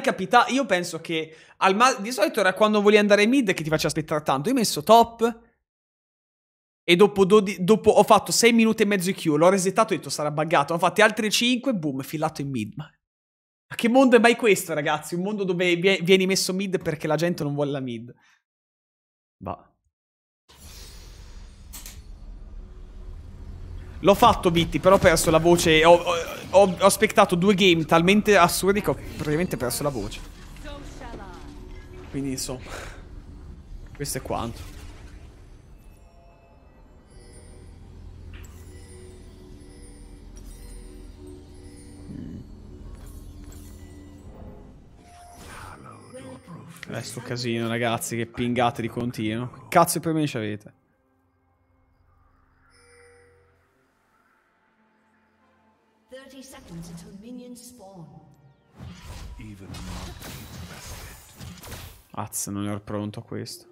capitato. Io penso che al ma- di solito era quando volevi andare mid che ti faceva aspettare tanto. Io ho messo top. E dopo, dodi- dopo ho fatto 6 minuti e mezzo di Q. L'ho resettato e ho detto sarà buggato. Ho fatto altri 5. Boom, filato in mid. Ma che mondo è mai questo, ragazzi? Un mondo dove vie- vieni messo mid perché la gente non vuole la mid. Va. L'ho fatto, Vitti, però ho perso la voce. Ho, ho, ho, ho aspettato due game talmente assurdi che ho praticamente perso la voce. Quindi, insomma. Questo è quanto. Eh, sto casino, ragazzi, che pingate di continuo. Cazzo di problemi ci avete? Thirty seconds until minions spawn. Azz, non ero pronto a questo.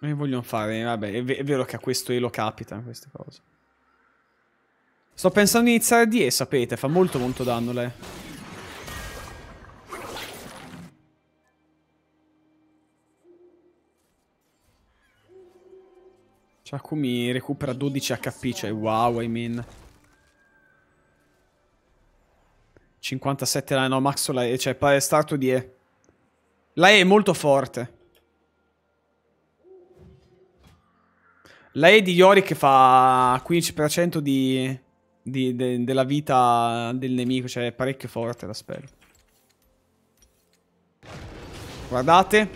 Non vogliono fare, vabbè, è, è vero che a questo elo capitano queste cose. Sto pensando di iniziare di E, sapete, fa molto molto danno lei. Chakumi recupera 12 HP, cioè wow, I mean. 57 la no, Max la E, cioè pa- starto di E. La E è molto forte. La E di Yorick fa 15% di, di- de- della vita del nemico, cioè è parecchio forte la spell. Guardate.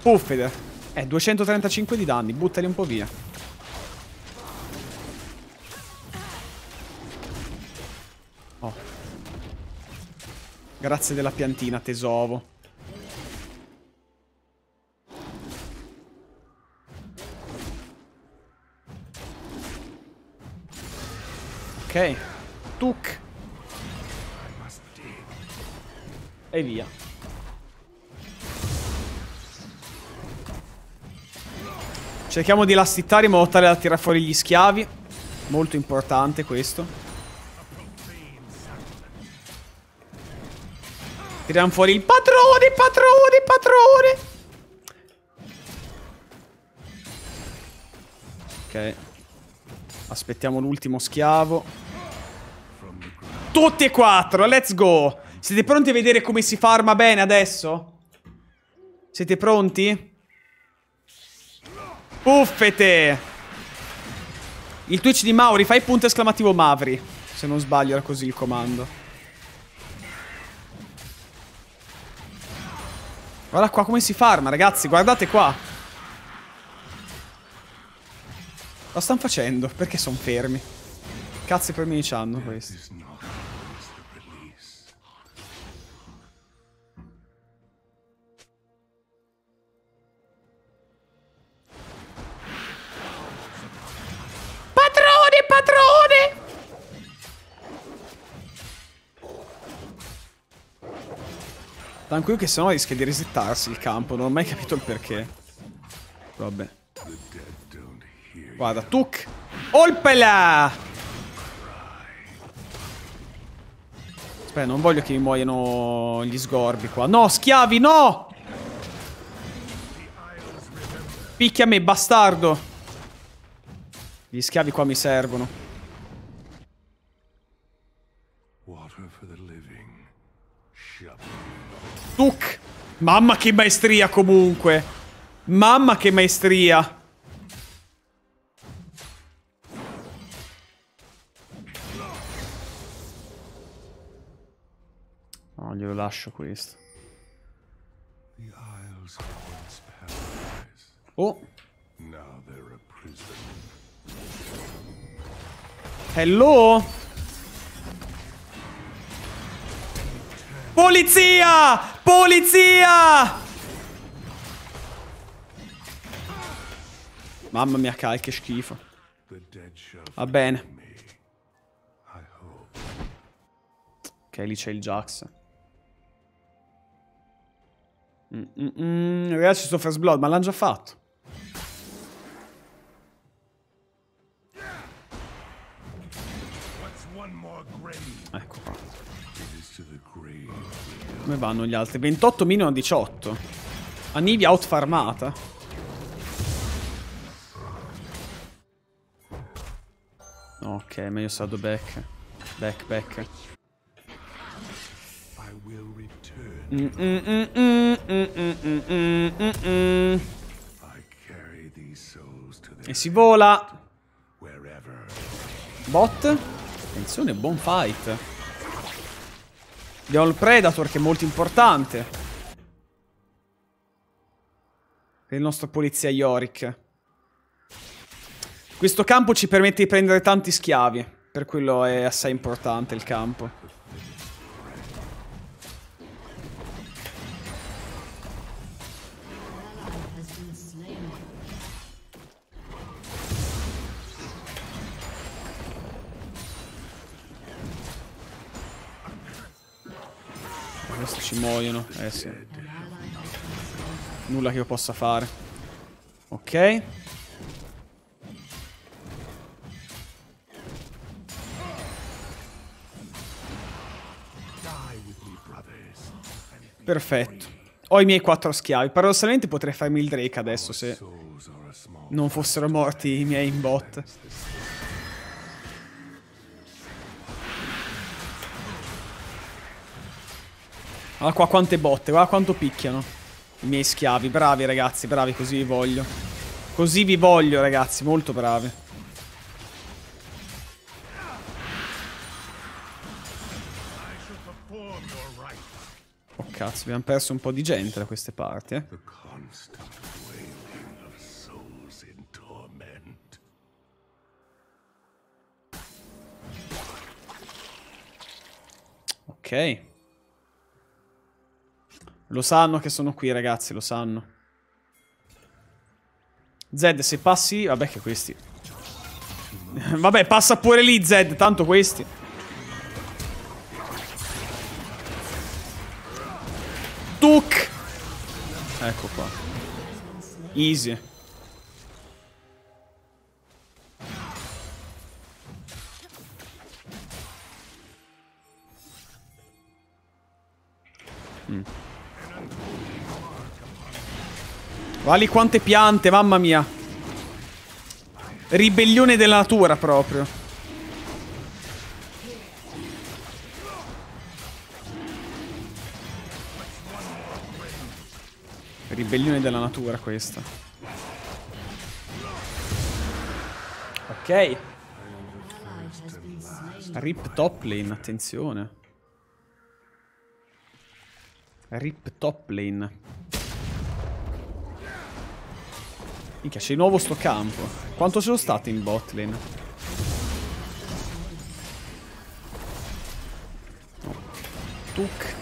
Puffeder. Eh, 235 di danni, buttali un po' via. Grazie della piantina, tesovo. Ok. Tuc. E via. Cerchiamo di lastittare in modo tale da tirare fuori gli schiavi. Molto importante questo. Tiriamo fuori il padrone, padrone, padrone. Ok. Aspettiamo l'ultimo schiavo. Tutti e quattro, let's go. Siete pronti a vedere come si farma bene adesso? Siete pronti? Puffete! Il Twitch di Mauri, fai punto esclamativo Mavri. Se non sbaglio era così il comando. Guarda qua come si farma, ragazzi, guardate qua. Lo stanno facendo, perché sono fermi? Cazzo i problemi c'hanno questi. Tranquillo che sennò rischia di resettarsi il campo, non ho mai capito il perché. Vabbè. Guarda, tuc! Olpela! Aspetta, non voglio che mi muoiano gli sgorbi qua. No, schiavi, no! Picchia me, bastardo! Gli schiavi qua mi servono. Tuc! Mamma che maestria comunque! Mamma che maestria! No, glielo lascio questo. Oh, hello? Polizia! Polizia! Mamma mia, Kai, che schifo. Va bene. Ok, lì c'è il Jax. Mm, mm, mm, Ragazzi, sto First Blood, ma l'hanno già fatto. vanno gli altri? 28 meno a 18. Anivia outfarmata. Ok, meglio saldo back. Back, back. Mm -mm -mm, mm, mm, mm e si vola. Bot. Attenzione, buon fight. Abbiamo il Predator che è molto importante. Per il nostro polizia Yorick. Questo campo ci permette di prendere tanti schiavi. Per quello è assai importante il campo. Questi ci muoiono. Eh sì. Nulla che io possa fare. Ok. Perfetto. Ho i miei quattro schiavi. Paradossalmente potrei farmi il Drake adesso se non fossero morti i miei in bot. Guarda qua quante botte, guarda quanto picchiano. I miei schiavi, bravi ragazzi, bravi, così vi voglio. Così vi voglio ragazzi, molto bravi. Oh cazzo, abbiamo perso un po' di gente da queste parti, eh. Ok. Lo sanno che sono qui, ragazzi, lo sanno. Zed, se passi... Vabbè che questi... Vabbè, passa pure lì, Zed, tanto questi. Tuk! Ecco qua. Easy. Guarda lì quante piante, mamma mia. Ribellione della natura proprio. Ribellione della natura questa. Ok. Rip top lane, attenzione. Rip top lane. Minchia, c'è di nuovo sto campo. Quanto sono stati in bot lane? No. Tuk.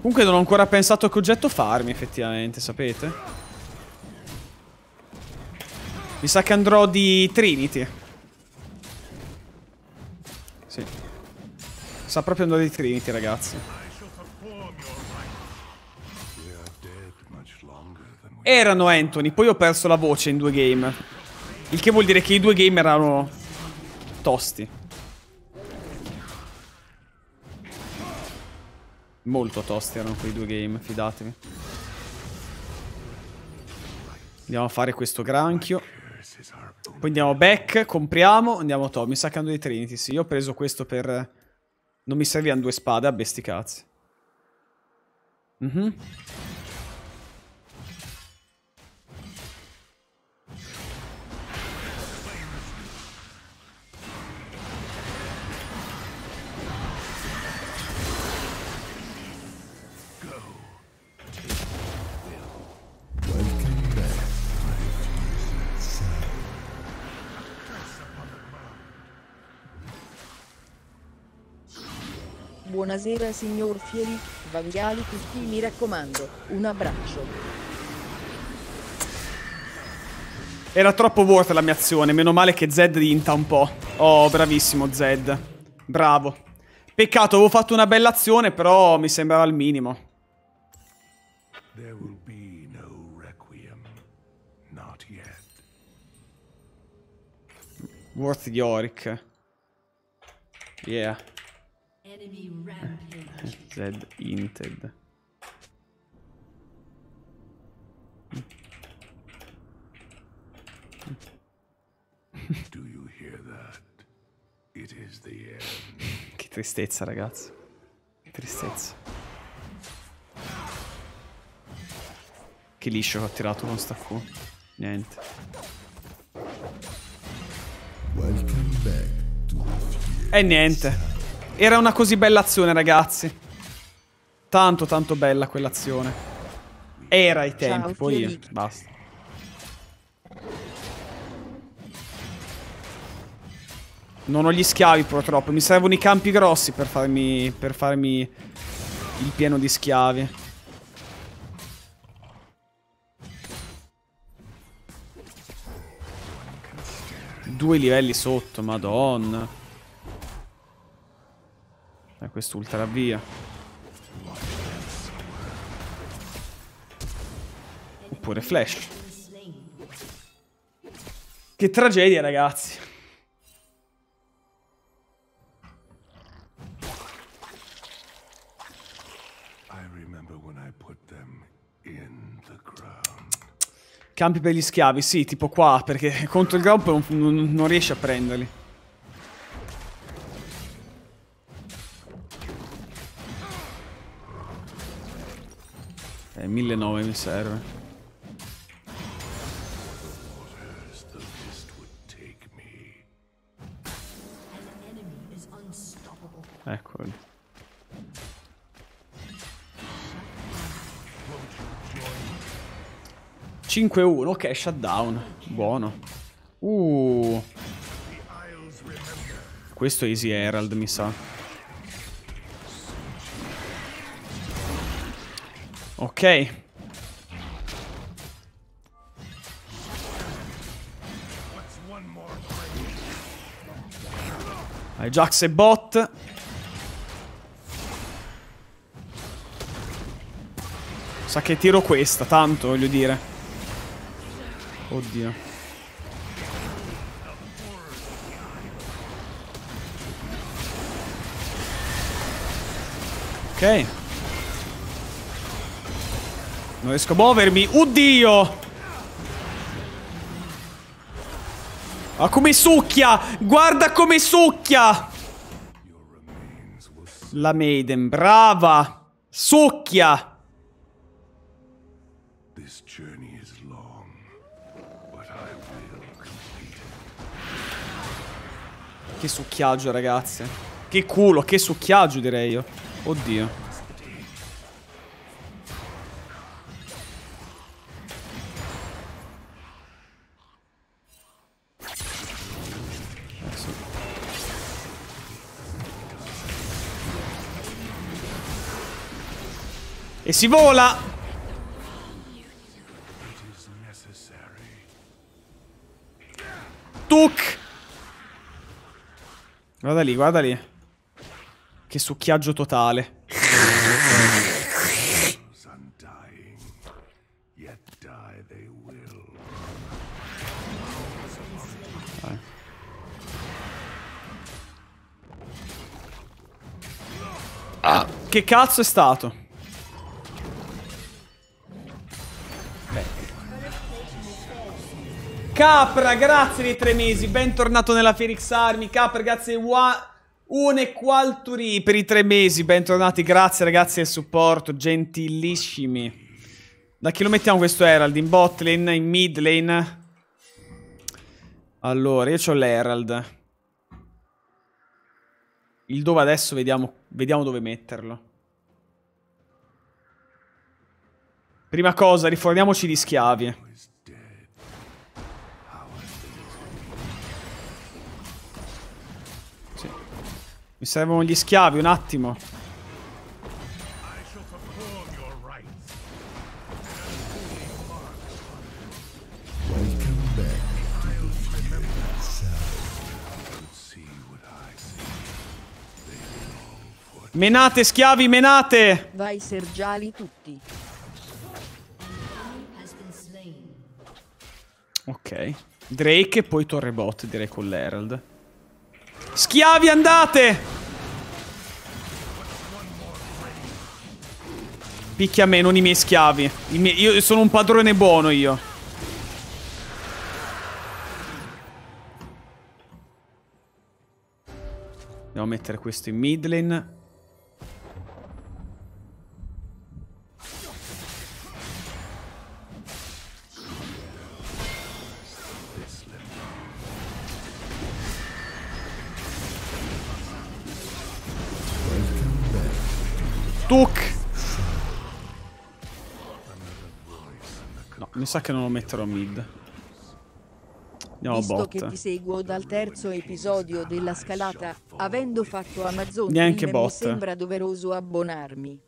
Comunque non ho ancora pensato che oggetto farmi, effettivamente, sapete? Mi sa che andrò di Trinity. Sì. Sa proprio andare di Trinity, ragazzi. Erano Anthony, poi ho perso la voce in due game. Il che vuol dire che i due game erano tosti. Molto tosti erano quei due game, fidatevi. Andiamo a fare questo granchio. Poi andiamo back, compriamo, andiamo top. Mi sa che hanno dei Trinity, sì. Io ho preso questo per... Non mi servivano due spade, a besti cazzi. Mhm. Buonasera signor Fieri, Vangali tutti mi raccomando, un abbraccio. Era troppo worth la mia azione. Meno male che Zed inta un po'. Oh, bravissimo Zed. Bravo. Peccato, avevo fatto una bella azione, però mi sembrava il minimo. There will be no requiem. Not yet. Worth di Oric. Yeah. Red Inted. che tristezza, ragazzi. Che tristezza. Che liscio che ho tirato uno stacco. Niente. E niente. Era una così bella azione, ragazzi. Tanto, tanto bella quell'azione. Era ai tempi, Ciao, poi Fioritto. basta. Non ho gli schiavi purtroppo, mi servono i campi grossi per farmi, per farmi il pieno di schiavi. Due livelli sotto, madonna. E questo ultra via. Oppure flash. Che tragedia, ragazzi. Campi per gli schiavi, sì, tipo qua, perché contro il gruppo non, non- non riesci a prenderli. Eh, 1009 mi serve. Eccoli. Cinque 1 ok, shutdown. Buono. Uh. Questo è Easy Herald, mi sa. Ok. Ajax e bot. Sa che tiro questa, tanto voglio dire. Oddio. Ok. Non riesco a muovermi. Oddio! Ma come succhia! Guarda come succhia! La Maiden, brava! Succhia! Che succhiaggio, ragazzi. Che culo, che succhiaggio, direi io. Oddio. E si vola! Tuc! Guarda lì, guarda lì. Che succhiaggio totale. Will. Che cazzo è stato? Capra, grazie dei tre mesi. Bentornato nella Felix Army. Capra, grazie Wa- Une Qualturi per i tre mesi. Bentornati, grazie ragazzi del supporto. Gentilissimi. Da chi lo mettiamo questo Herald? In bot lane, in mid lane? Allora, io ho l'Herald. Il dove adesso vediamo, vediamo dove metterlo. Prima cosa, riforniamoci di schiavi. Mi servono gli schiavi, un attimo. Menate, schiavi, menate! Vai sergiali tutti. Ok. Drake e poi Torrebot, direi con l'Herald. Schiavi, andate! Picchia a me, non i miei schiavi. I miei- io sono un padrone buono, io. A mettere questo in mid lane. Tuk! No, mi sa che non lo metterò mid. Andiamo a Visto bot. che ti seguo dal terzo episodio della scalata, avendo fatto Amazon Neanche Prime, mi bot. sembra doveroso abbonarmi.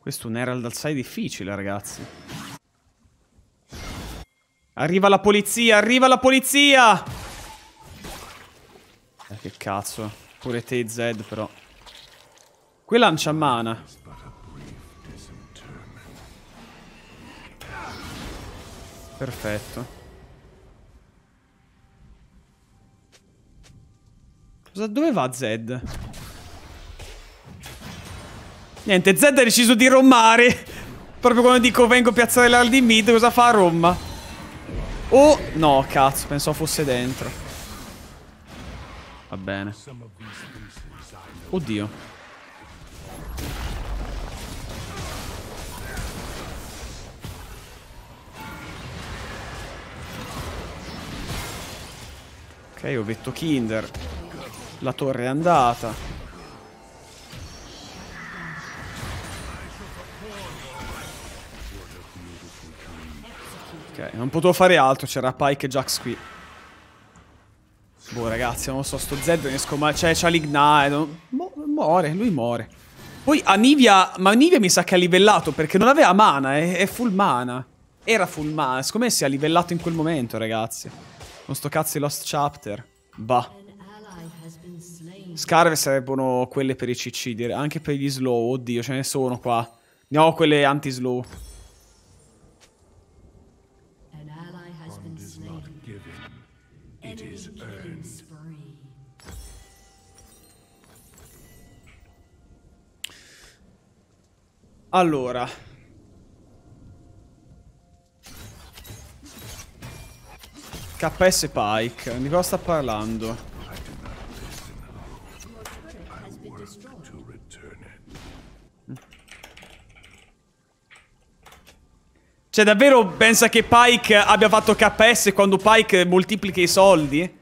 Questo è un Herald assai difficile, ragazzi. Arriva la polizia, arriva la polizia! Eh, che cazzo. Pure TZ, però. Qui lancia mana. Perfetto. Cosa, dove va Zed? Niente, Zed ha deciso di rommare. Proprio quando dico vengo a piazzare l'Aldi mid, cosa fa? Romma. Oh, no, cazzo, pensavo fosse dentro. Va bene. Oddio. Ok, ho detto Kinder. La torre è andata. Ok, non potevo fare altro, c'era Pike e Jax qui. Boh, ragazzi, non lo so, sto Zed riesco mai... Cioè, c'ha l'ignite... mo- muore, lui muore. Poi Anivia... Ma Anivia mi sa che ha livellato, perché non aveva mana, è, è full mana. Era full mana, secondo me si è livellato in quel momento, ragazzi. Con sto cazzo di Lost Chapter. Bah. Scarve sarebbero quelle per i CC. Anche per gli slow, oddio, ce ne sono qua. Andiamo a quelle anti-slow. An ally has Allora. KS Pike, di cosa sta parlando? Cioè, davvero pensa che Pike abbia fatto KS quando Pike moltiplica i soldi?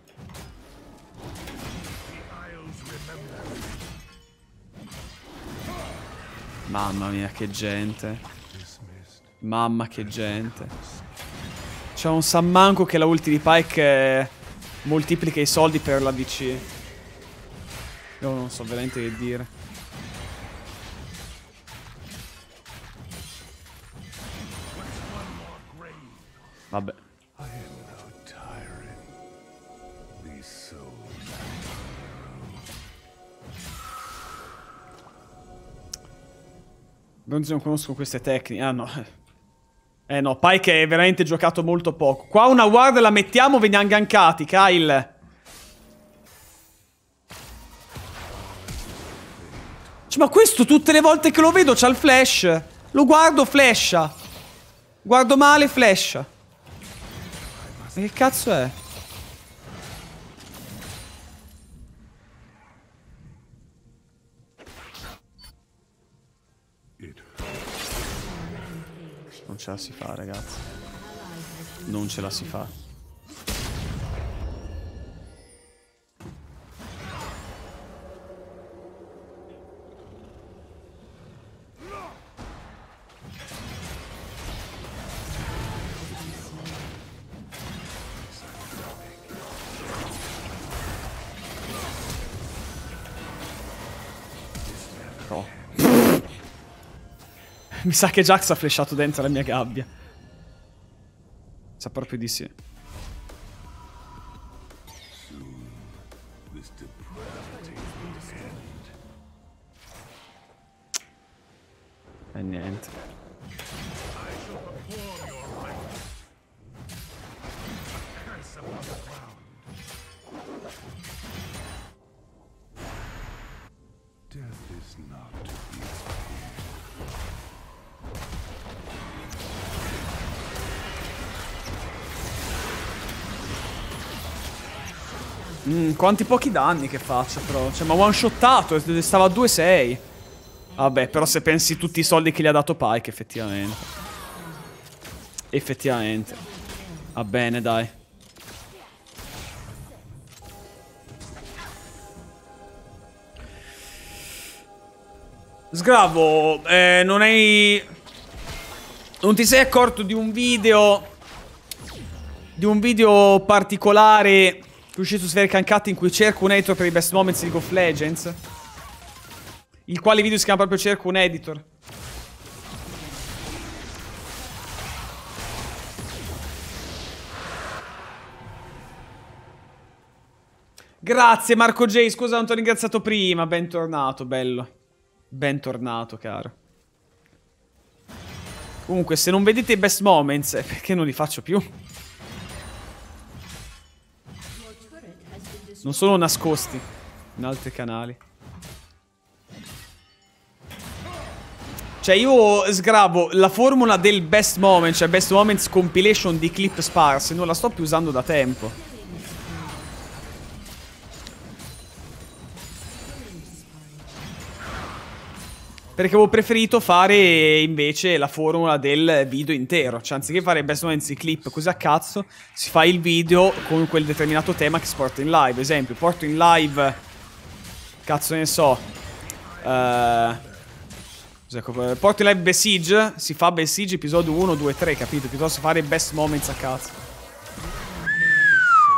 Mamma mia, che gente. Mamma, che gente. C'è un Sammanco che la ulti di Pike eh, moltiplica i soldi per la DC. Io non so veramente che dire. Vabbè. Non conosco queste tecniche. Ah no. Eh no, Pike è veramente giocato molto poco. Qua una ward la mettiamo, veniamo gankati, Kyle. Cioè, ma questo tutte le volte che lo vedo c'ha il flash. Lo guardo, flasha. Guardo male, flasha. Ma che cazzo è? Ce la si fa, ragazzi. Non ce la si fa. Mi sa che Jax ha flashato dentro la mia gabbia. Sa proprio di sì. Mm, quanti pochi danni che faccio però. Cioè, ma one shottato, stava a 2-6. Vabbè, però se pensi tutti i soldi che gli ha dato Pike, effettivamente. Effettivamente. Va bene, dai. Sgravo, eh, non hai... Non ti sei accorto di un video... Di un video particolare che è uscito su Spherical Cut in cui cerco un editor per i best moments di League of Legends? Il quale video si chiama proprio cerco un editor. Grazie Marco J, scusa non ti ho ringraziato prima, bentornato, bello. Bentornato, caro. Comunque, se non vedete i best moments, perché non li faccio più? Non sono nascosti in altri canali. Cioè io sgravo la formula del best moment, cioè best moments compilation di clip sparse, non la sto più usando da tempo. Perché avevo preferito fare invece la formula del video intero. Cioè, anziché fare best moments di clip così a cazzo, si fa il video con quel determinato tema che si porta in live. Esempio, porto in live. Cazzo ne so. Uh, porto in live Besiege. Si fa Besiege episodio 1, 2, 3, capito? Piuttosto fare best moments a cazzo.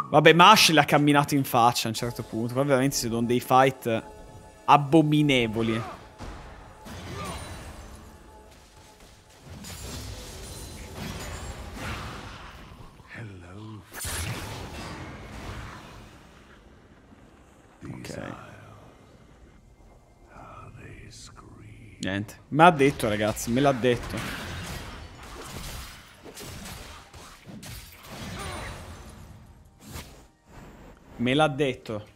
Vabbè, Mash l'ha camminato in faccia a un certo punto. Poi veramente si sono dei fight abominevoli. Niente. Me l'ha detto, ragazzi. Me l'ha detto. Me l'ha detto.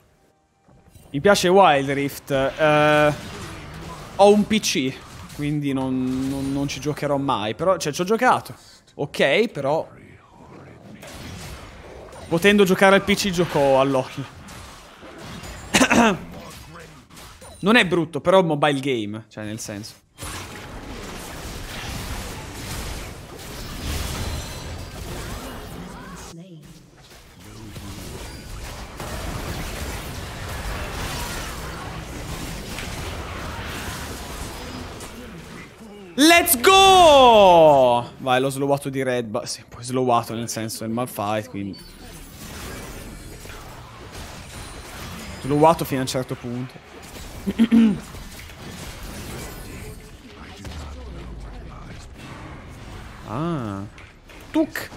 Mi piace Wild Rift. Uh, ho un PC. Quindi non, non, non, ci giocherò mai. Però, cioè, ci ho giocato. Ok, però... Potendo giocare al PC, gioco all'occhio. Non è brutto, però mobile game. Cioè, nel senso. Let's go! Vai, l'ho slowato di red. Sì, poi slowato nel senso del malfight, quindi... Slowato fino a un certo punto. ah. Tuc.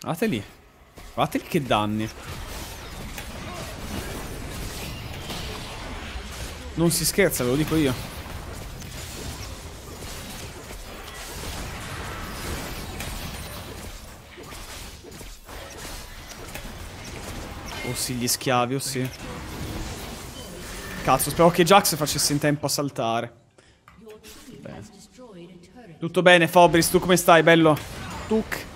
Guardate lì. Guardate lì che danni. Non si scherza, ve lo dico io. Sì, gli schiavi, oh sì. Cazzo, spero che Jax facesse in tempo a saltare. Bene. Tutto bene, Fabris, tu come stai, bello? Tuk.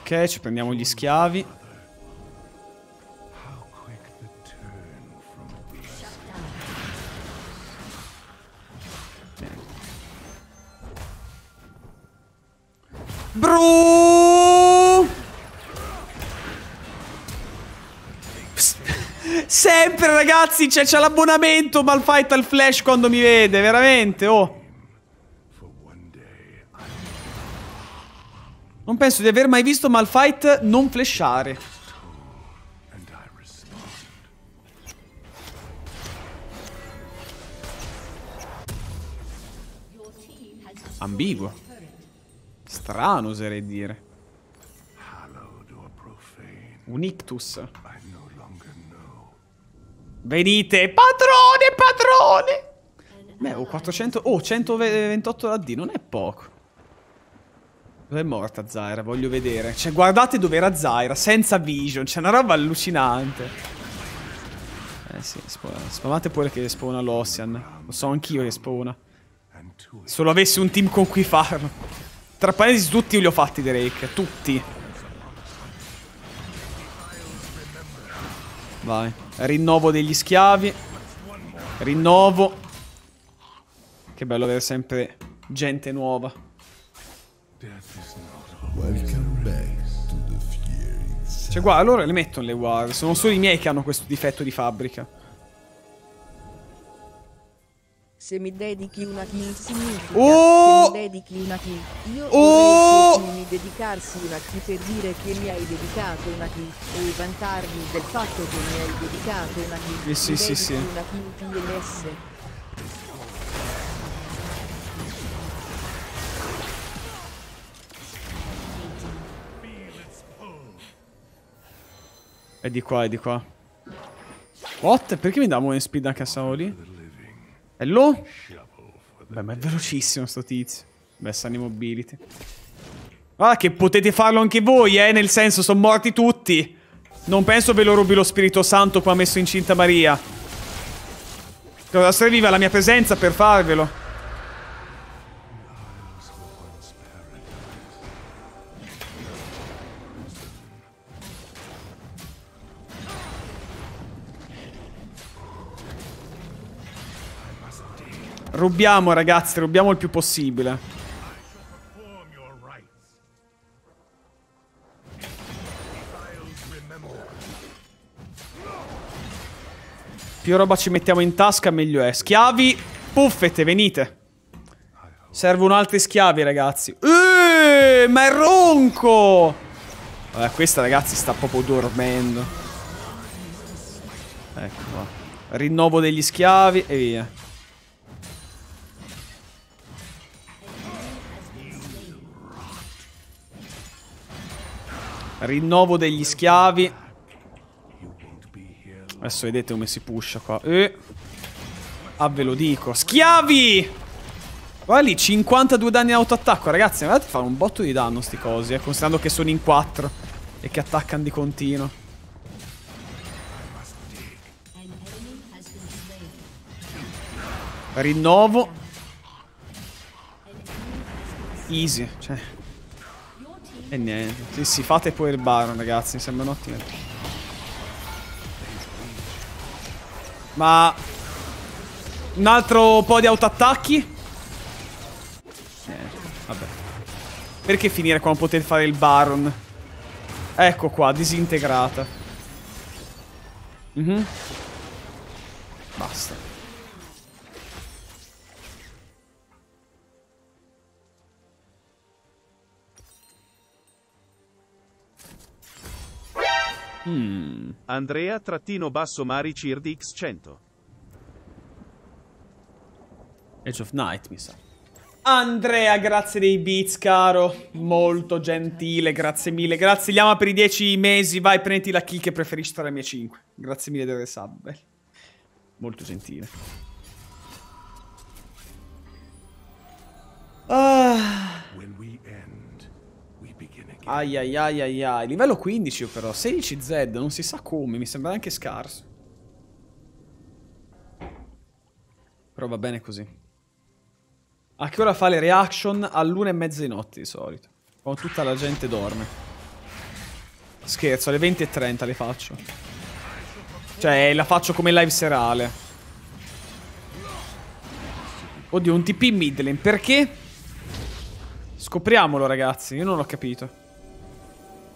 Ok, ci prendiamo gli schiavi. Ragazzi, c'è, c'è l'abbonamento Malfight al flash quando mi vede, veramente, oh. Non penso di aver mai visto Malfight non flashare. Ambiguo. Strano, oserei dire. Un ictus. Venite, padrone, padrone! Beh, ho 400... Oh, 128 AD, non è poco. Dove è morta Zaira? Voglio vedere. Cioè, guardate dove era Zaira, senza vision. C'è una roba allucinante. Eh sì, sp- spamate pure che spawna l'Ocean. Lo so anch'io che spawna. Solo avessi un team con cui farlo. Tra parentesi, tutti li ho fatti, Drake. Tutti. Vai. Rinnovo degli schiavi. Rinnovo. Che bello avere sempre gente nuova. Cioè, guarda, loro le mettono le guardie. Sono solo i miei che hanno questo difetto di fabbrica. Se mi dedichi una kill significa Oh! che mi dedichi una kill. Io Oh! vorrei che mi dedicarsi una kill per dire che mi hai dedicato una kill e vantarmi del fatto che mi hai dedicato una kill. Sì, sì, Mi sì, sì. una kill TLS. È di qua, è di qua. What? Perché mi dà one speed anche a Saoli? Hello? Beh, ma è velocissimo sto tizio. Beh, Sunny Mobility. Ah, che potete farlo anche voi, eh? Nel senso, sono morti tutti. Non penso ve lo rubi lo Spirito Santo qua messo incinta Maria. Cosa serviva la mia presenza per farvelo? Rubiamo, ragazzi, rubiamo il più possibile. Più roba ci mettiamo in tasca, meglio è. Schiavi, puffete, venite. Servono altri schiavi, ragazzi. Eeeh, ma è ronco! Vabbè, questa, ragazzi, sta proprio dormendo. Ecco qua. Rinnovo degli schiavi e via. Rinnovo degli schiavi. Adesso vedete come si pusha qua. E... Ah, ve lo dico. Schiavi! Guarda lì, 52 danni autoattacco, ragazzi. Guardate, fanno un botto di danno sti cosi, eh, considerando che sono in 4 e che attaccano di continuo. Rinnovo. Easy, cioè. E niente. Sì, sì, fate poi il baron, ragazzi. Mi sembra un'ottima. Ma... Un altro po' di autoattacchi? Niente, vabbè. Perché finire quando potete fare il baron? Ecco qua, disintegrata. Mhm. Basta. Andrea trattino basso Mari Cirdi X100. Age of Night, mi sa. Andrea, grazie dei beats, caro. Molto gentile, grazie mille. Grazie, Liama, per i 10 mesi. Vai, prendi la kill che preferisci tra le mie 5. Grazie mille del sub. Molto gentile. Ah. When we end. Ai ai ai ai ai. Livello 15 io però. 16 Z, non si sa come. Mi sembra anche scarso. Però va bene così. A che ora fa le reaction? All'una e mezza di notte di solito. Quando tutta la gente dorme. Scherzo, alle 20.30 le faccio. Cioè, la faccio come live serale. Oddio, un TP mid lane. Perché? Scopriamolo, ragazzi. Io non l'ho capito.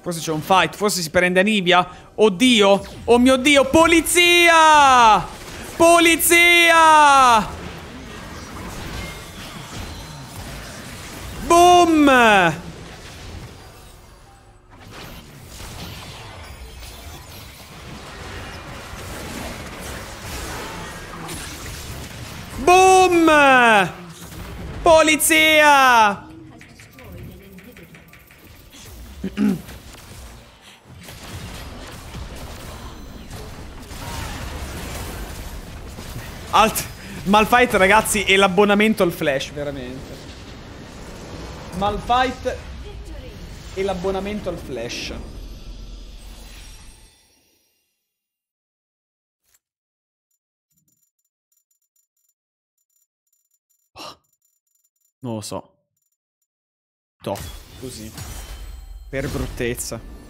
Forse c'è un fight. Forse si prende Anivia. Oddio. Oh mio Dio. Polizia! Polizia! Boom! Boom! Polizia! Alt Malfight, ragazzi, e l'abbonamento al flash, veramente. Malfight e l'abbonamento al flash. Non lo so. Top, così. Per bruttezza.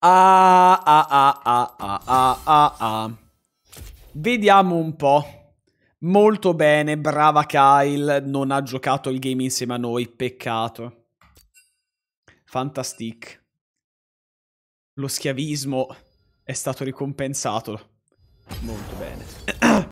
Ah, ah, ah, ah, ah, ah, ah. Vediamo un po'. Molto bene, brava Kyle. Non ha giocato il game insieme a noi, peccato. Fantastic. Lo schiavismo è stato ricompensato. Molto bene.